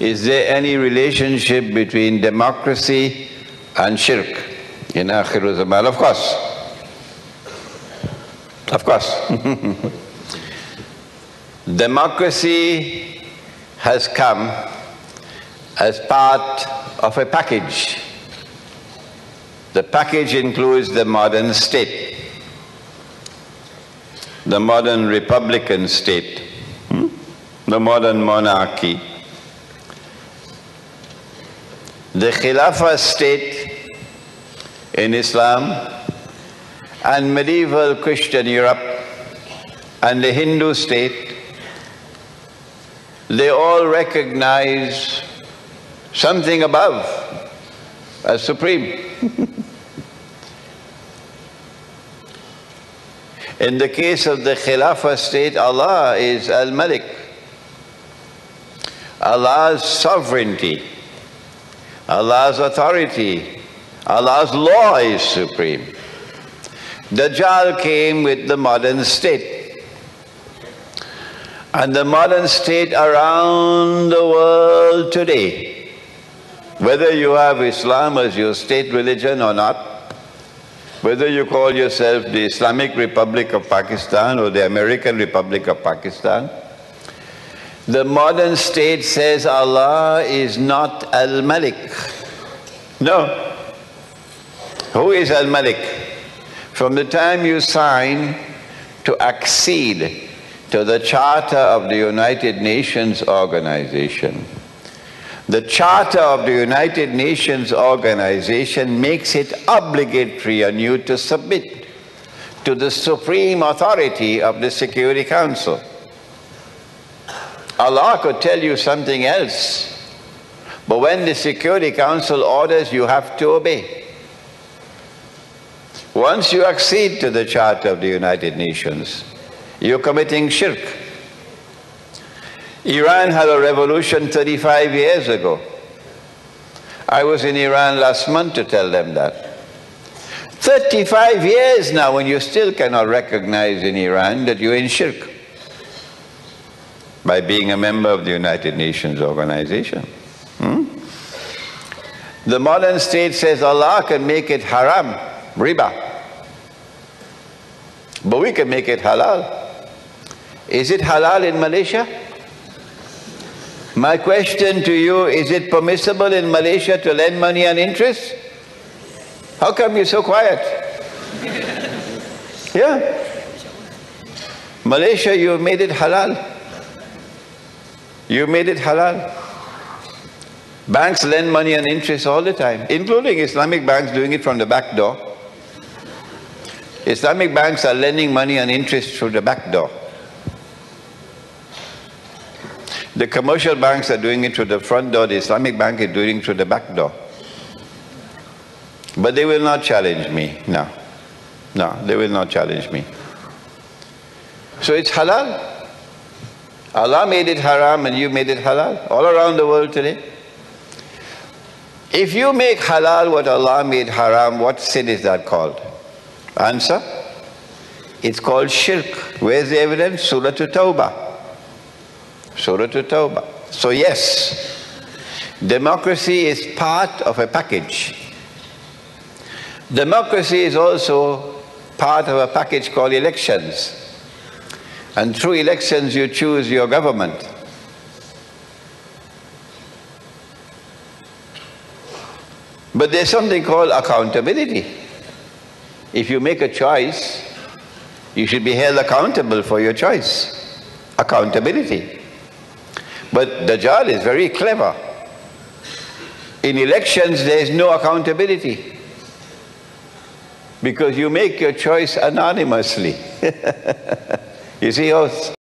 is there any relationship between democracy and shirk in Akhir Zaman? Of course. Of course. democracy has come as part of a package. The package includes the modern state, the modern republican state, hmm? the modern monarchy, the Khilafah state in Islam and medieval Christian Europe and the Hindu state, they all recognize something above as supreme. In the case of the Khilafah state, Allah is Al-Malik. Allah's sovereignty, Allah's authority, Allah's law is supreme. Dajjal came with the modern state. And the modern state around the world today, whether you have Islam as your state religion or not, whether you call yourself the Islamic Republic of Pakistan or the American Republic of Pakistan, the modern state says Allah is not Al-Malik. No. Who is Al-Malik? From the time you sign to accede to the Charter of the United Nations Organization, the Charter of the United Nations Organization makes it obligatory on you to submit to the supreme authority of the Security Council. Allah could tell you something else, but when the Security Council orders, you have to obey. Once you accede to the Charter of the United Nations, you're committing shirk. Iran had a revolution 35 years ago. I was in Iran last month to tell them that. 35 years now and you still cannot recognize in Iran that you're in shirk by being a member of the United Nations organization. Hmm? The modern state says Allah can make it haram, riba. But we can make it halal. Is it halal in Malaysia? My question to you, is it permissible in Malaysia to lend money on interest? How come you're so quiet? yeah. Malaysia, you've made it halal. You made it halal. Banks lend money and interest all the time, including Islamic banks doing it from the back door. Islamic banks are lending money and interest through the back door. The commercial banks are doing it through the front door, the Islamic bank is doing it through the back door. But they will not challenge me, no. No, they will not challenge me. So it's halal. Allah made it haram and you made it halal all around the world today. If you make halal what Allah made haram, what sin is that called? Answer? It's called shirk. Where's the evidence? Surah Tawbah. Surah Tawbah. So yes, democracy is part of a package. Democracy is also part of a package called elections. And through elections you choose your government. But there's something called accountability. If you make a choice, you should be held accountable for your choice. Accountability. But Dajjal is very clever. In elections, there is no accountability. Because you make your choice anonymously. you see how